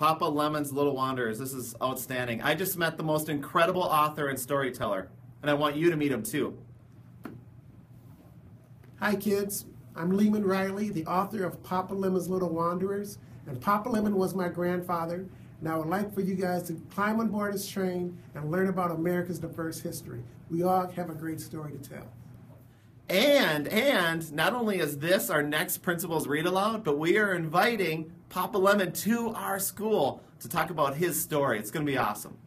Papa Lemon's Little Wanderers. This is outstanding. I just met the most incredible author and storyteller, and I want you to meet him too. Hi, kids. I'm Lehman Riley, the author of Papa Lemon's Little Wanderers. And Papa Lemon was my grandfather. And I would like for you guys to climb on board his train and learn about America's diverse history. We all have a great story to tell. And and not only is this our next principals read aloud, but we are inviting Papa Lemon to our school to talk about his story. It's going to be awesome.